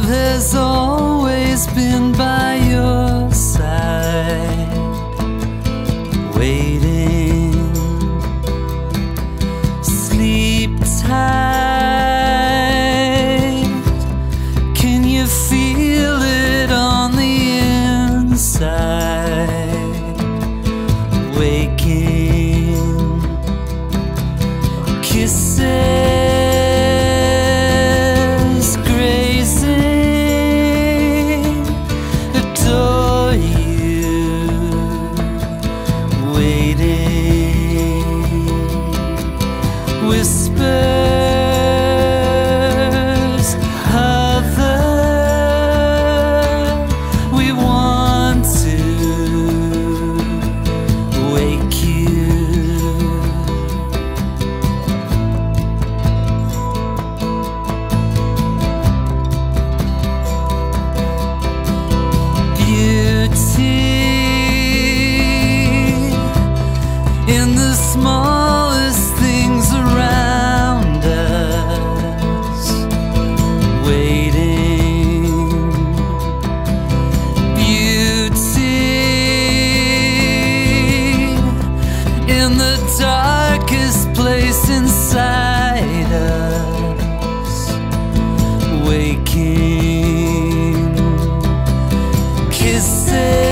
Love has always been by darkest place inside us. Waking Kissing.